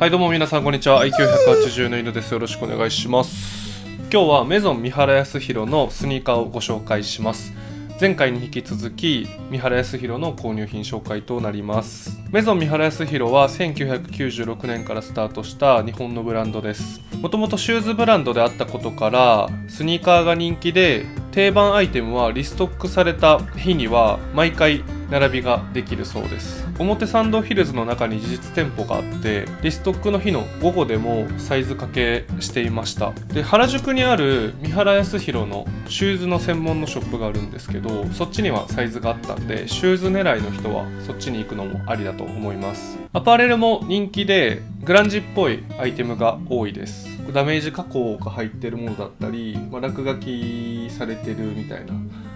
はいどうも皆さんこんにちは。IQ180 の犬です。よろしくお願いします。今日はメゾン三原康弘のスニーカーをご紹介します。前回に引き続き三原康弘の購入品紹介となります。メゾン三原康弘は1996年からスタートした日本のブランドです。もともとシューズブランドであったことからスニーカーが人気で定番アイテムはリストックされた日には毎回並びができるそうです。表参道ヒルズの中に事実店舗があってリストックの日の午後でもサイズ掛けしていました。で原宿にある三原康弘のシューズの専門のショップがあるんですけどそっちにはサイズがあったんでシューズ狙いの人はそっちに行くのもありだと思います。アパレルも人気でグランジっぽいアイテムが多いです。ダメージ加工が入ってるものだったり、まあ、落書きされてるみたいな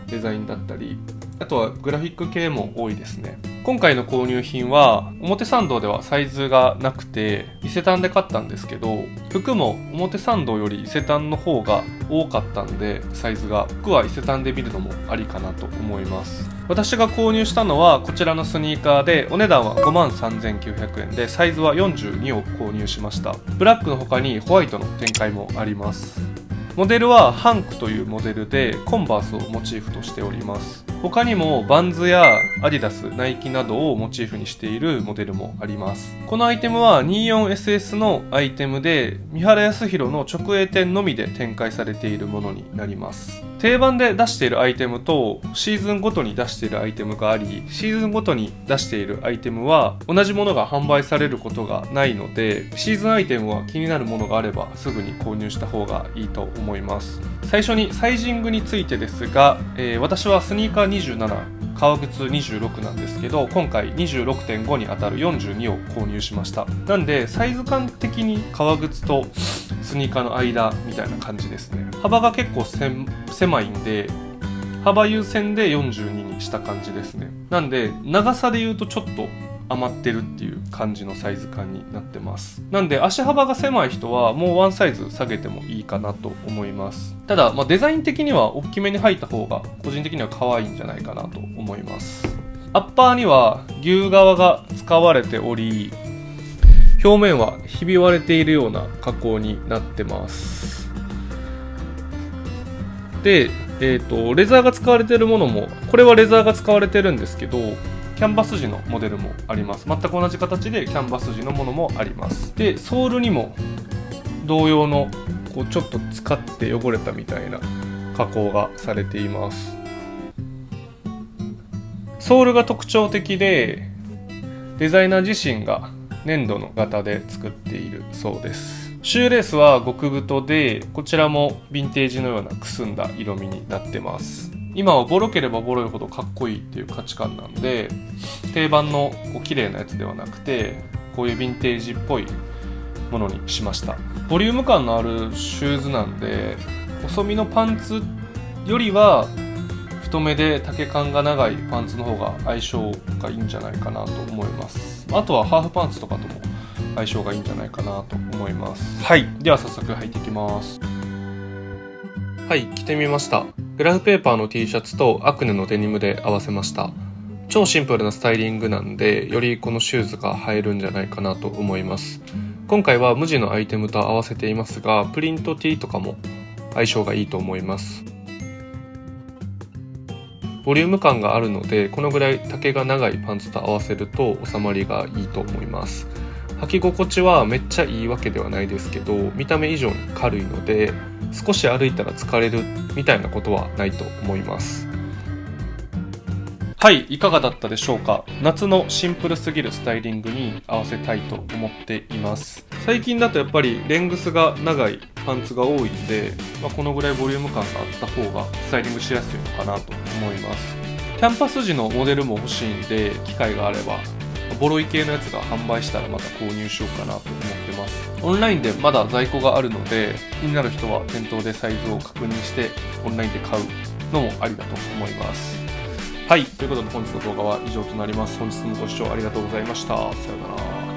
デザインだったりあとはグラフィック系も多いですね。今回の購入品は表参道ではサイズがなくて伊勢丹で買ったんですけど服も表参道より伊勢丹の方が多かったんでサイズが服は伊勢丹で見るのもありかなと思います。私が購入したのはこちらのスニーカーでお値段は5万3900円でサイズは42を購入しました。ブラックの他にホワイトの展開もあります。モデルはハンクというモデルでコンバースをモチーフとしております。他にもバンズやアディダス、ナイキなどをモチーフにしているモデルもあります。このアイテムは 24SS のアイテムで三原康弘の直営店のみで展開されているものになります。定番で出しているアイテムとシーズンごとに出しているアイテムがありシーズンごとに出しているアイテムは同じものが販売されることがないのでシーズンアイテムは気になるものがあればすぐに購入した方がいいと思います。最初にサイジングについてですが、えー、私はスニーカー27革靴26なんですけど今回26.5に当たる42を購入しました。なんでサイズ感的に革靴とスニーカーの間みたいな感じですね。幅が結構狭いんで幅優先で42にした感じですね。なんで長さで言うとちょっと余ってるっていう感じのサイズ感になってます。なんで足幅が狭い人はもうワンサイズ下げてもいいかなと思います。ただ、まあ、デザイン的には大きめに入った方が個人的には可愛いんじゃないかなと思います。アッパーには牛革が使われており表面はひび割れているような加工になってます。でえーと、レザーが使われているものもこれはレザーが使われてるんですけどキャンバス地のモデルもあります。全く同じ形でキャンバス地のものもあります。でソールにも同様のこうちょっと使って汚れたみたいな加工がされています。ソールが特徴的でデザイナー自身が粘土の型で作っているそうです。シューレースは極太でこちらもヴィンテージのようなくすんだ色味になってます。今はボロければボロいほどかっこいいっていう価値観なんで定番のこう綺麗なやつではなくてこういうヴィンテージっぽいものにしました。ボリューム感のあるシューズなんで細身のパンツよりは太めで丈感が長いパンツの方が相性がいいんじゃないかなと思います。あとはハーフパンツとかとも相性がいいんじゃないかなと思います。はい。では早速履いていきますはい着てみましたグラフペーパーの T シャツとアクネのデニムで合わせました。超シンプルなスタイリングなんで、よりこのシューズが映えるんじゃないかなと思います。今回は無地のアイテムと合わせていますが、プリント T とかも相性がいいと思います。ボリューム感があるので、このぐらい丈が長いパンツと合わせると収まりがいいと思います。履き心地はめっちゃいいわけではないですけど、見た目以上に軽いので、少し歩いたら疲れるみたいなことはないと思います。はいいかがだったでしょうか？夏のシンプルすぎるスタイリングに合わせたいと思っています。最近だとやっぱりレングスが長いパンツが多いんで、まあ、このぐらいボリューム感があった方がスタイリングしやすいのかなと思います。キャンパス時のモデルも欲しいんで機会があればボロい系のやつが販売したらまた購入しようかなと思ってます。オンラインでまだ在庫があるので気になる人は店頭でサイズを確認してオンラインで買うのもありだと思います。はい。ということで本日の動画は以上となります。本日もご視聴ありがとうございました。さようなら。